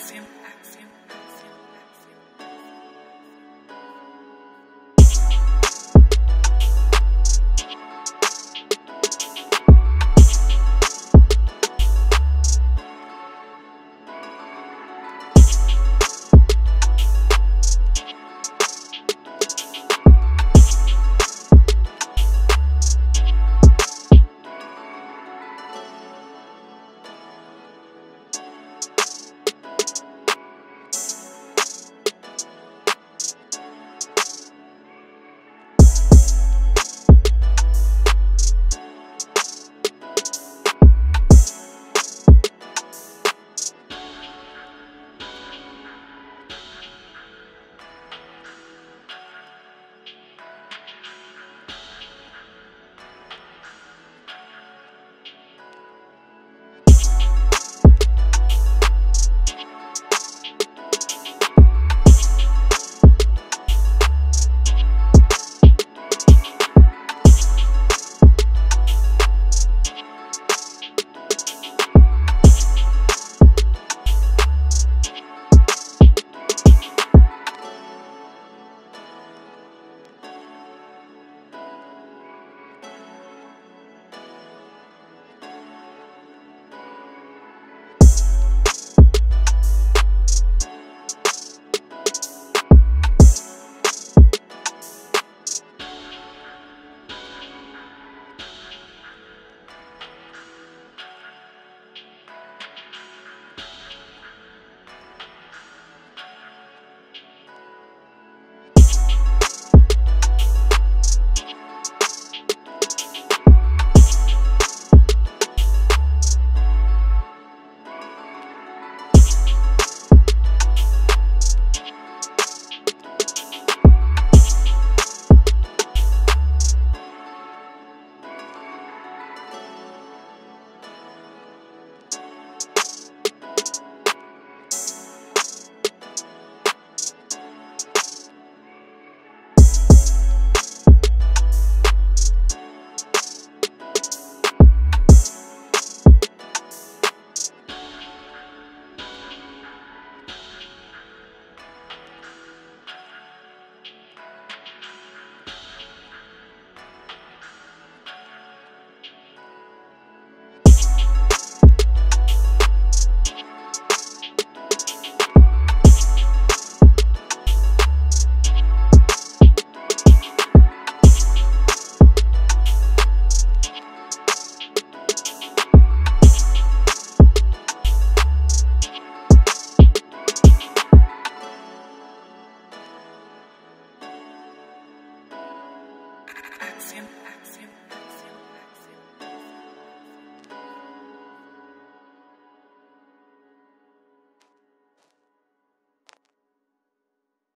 FM.